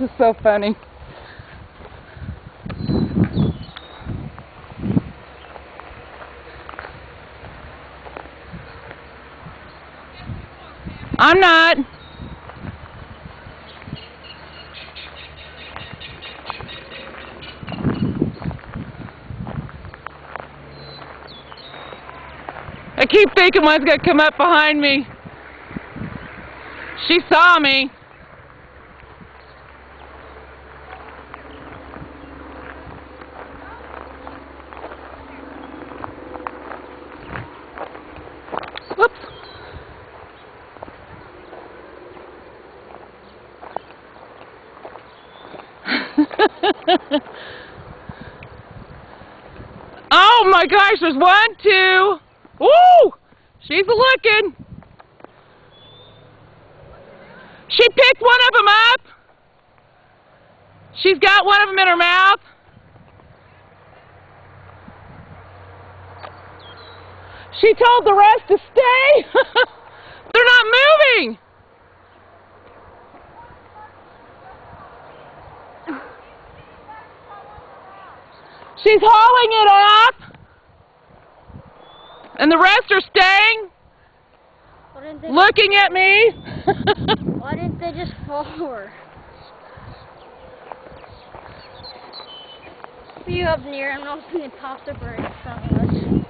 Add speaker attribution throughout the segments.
Speaker 1: This is so funny. I'm not. I keep thinking one's gonna come up behind me. She saw me. Whoops. oh my gosh, there's one, two. Woo! She's looking. She picked one of them up. She's got one of them in her mouth. She told the rest to stay. They're not moving. She's hauling it up. And the rest are staying, looking at me.
Speaker 2: why didn't they just forward? You up near him, not going to pop the on us.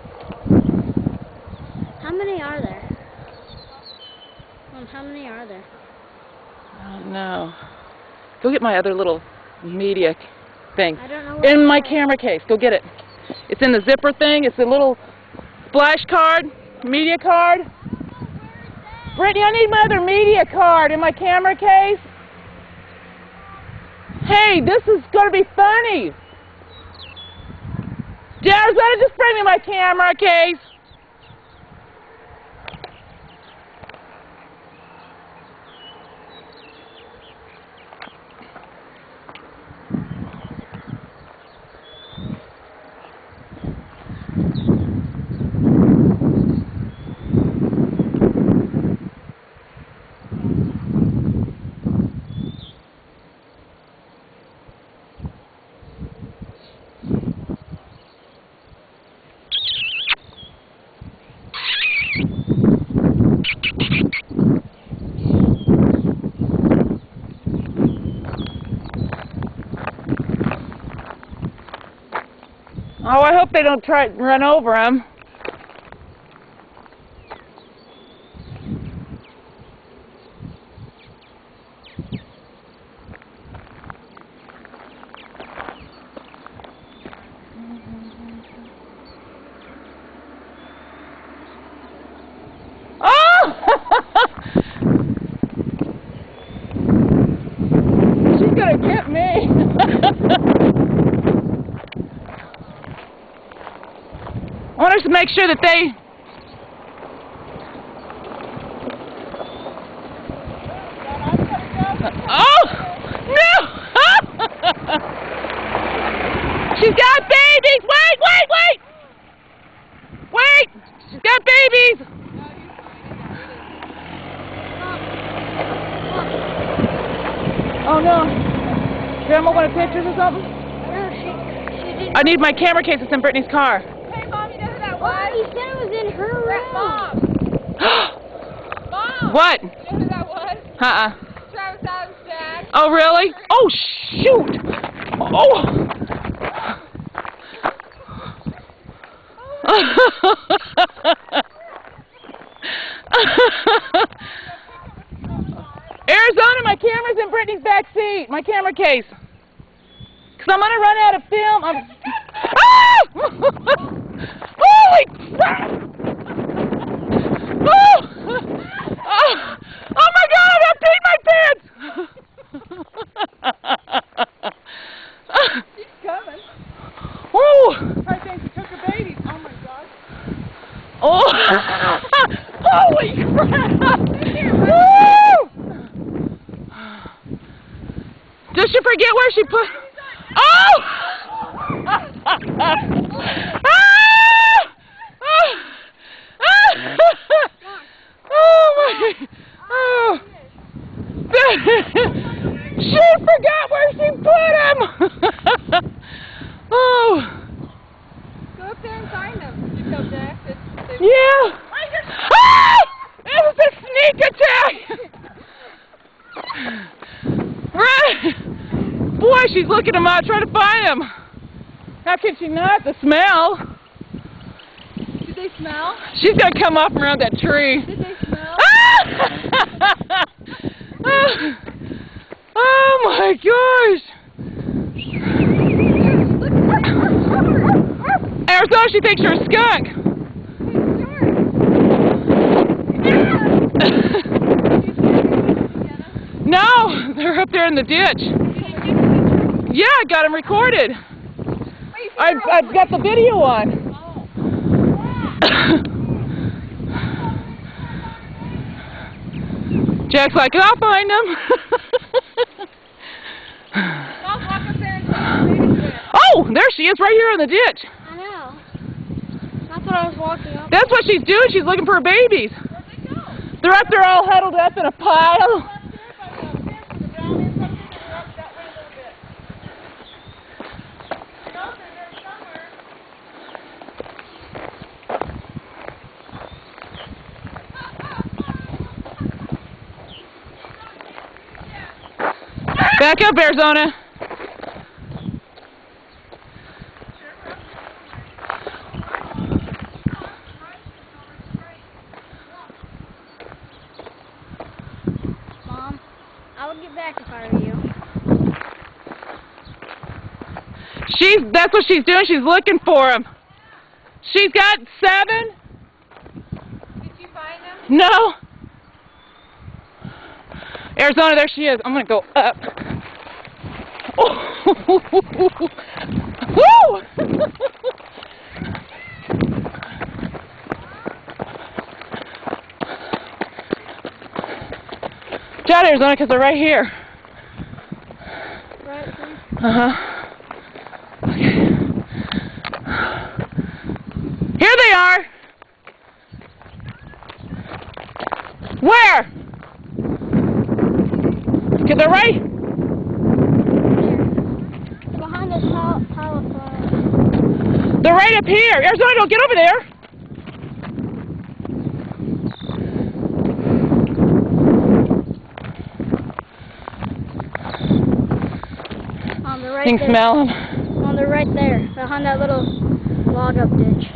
Speaker 2: How many are there? Um, how many are there?
Speaker 1: I don't know. Go get my other little media thing.
Speaker 2: I don't know where
Speaker 1: In my camera case. Go get it. It's in the zipper thing. It's a little flash card, media card. Brittany, I need my other media card in my camera case. Hey, this is going to be funny. Jarzetta, just bring me my camera case. Oh, I hope they don't try to run over him. Oh! She's gonna get me. Want us to make sure that they. Oh no! She's got babies. Wait, wait, wait! Wait! She's got babies. Oh no! Grandma wanted pictures or something?
Speaker 2: No, she, she.
Speaker 1: I need my camera case that's in Brittany's car.
Speaker 3: Hey, Mom, you know who that
Speaker 2: Oh, said it was in her room.
Speaker 3: Mom. Mom.
Speaker 1: what?
Speaker 3: You know who that was?
Speaker 1: Uh-uh.
Speaker 3: Travis Adams' dad.
Speaker 1: Oh, really? Oh, shoot! Oh! Arizona, my camera's in Brittany's back seat. My camera case. Cause I'm gonna run out of film. I'm... Ah! Oh! Oh! Oh my God! I peed my pants!
Speaker 3: She's coming.
Speaker 1: oh!
Speaker 3: I think she took her baby. Oh, my God.
Speaker 1: Oh! Holy crap! Woo! Did she forget where she put? Oh! Oh! She forgot where she put him! oh,
Speaker 3: Go up there and find them. Did you tell Jack that they
Speaker 1: yeah. Ah! It was a sneak attack! right! Boy, she's looking him up, trying to find him. How can she not? The smell.
Speaker 3: Did they smell?
Speaker 1: She's gonna come up around that tree. Oh my gosh! Arizona, she thinks you're a skunk. no, they're up there in the ditch. Yeah, I got them recorded. I've, I've got the video on. Oh, Jack's like, I'll find them.
Speaker 3: I'll walk up there and see the babies there.
Speaker 1: oh, there she is, right here in the ditch.
Speaker 2: I know. That's what I was walking up.
Speaker 1: That's what she's doing. She's looking for her babies.
Speaker 3: Where'd they go?
Speaker 1: They're up there all huddled up in a pile. Back up, Arizona.
Speaker 2: Mom, I would get back if I were you.
Speaker 1: She's that's what she's doing. She's looking for him. She's got seven.
Speaker 3: Did you find them?
Speaker 1: No. Arizona, there she is. I'm gonna go up. Woo! Down Arizona, because they're right here.
Speaker 2: Right.
Speaker 1: Uh huh. Okay. Here they are. Where? Okay, they're right.
Speaker 2: Behind this pile, pile of flowers.
Speaker 1: They're right up here. Arizona, don't get over there.
Speaker 2: On the right
Speaker 1: You can
Speaker 2: there.
Speaker 1: smell them.
Speaker 2: On the right there. Behind that little log up ditch.